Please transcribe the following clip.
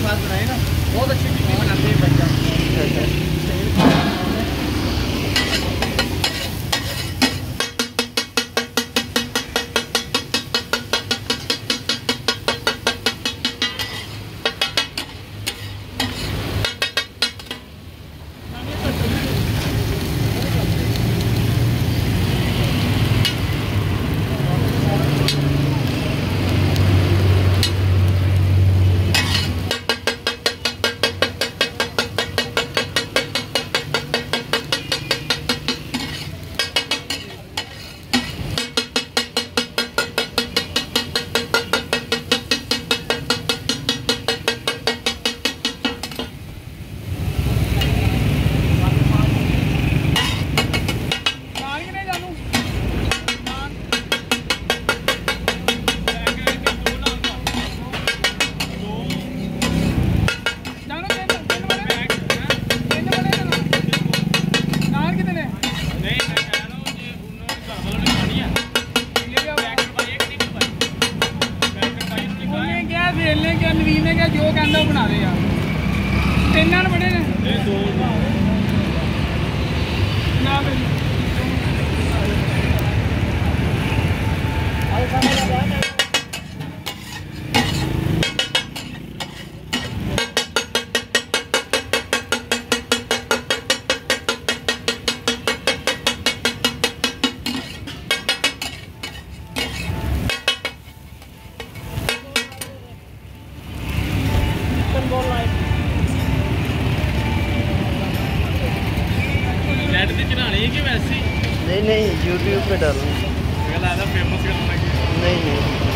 साथ बनाए ना बहुत अच्छी टिक्की बनाते हैं बच्चा। ਕਿਹਾ ਵੇਲ ਨੇ ਕਿਹਾ ਨਵੀਨ ਨੇ ਕਿਹਾ ਜੋ ਕਹਿੰਦਾ ਉਹ ਬਣਾ ਦੇ ਆ ਤਿੰਨਾਂ ਨੂੰ ਬੜੇ ਨੇ। ਇਹ ਦੋ। बनाई है कि वैसे नहीं नहीं यूट्यूब पे डालूँगा फ़ेमस करना नहीं नहीं।